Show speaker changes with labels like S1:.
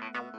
S1: Wow.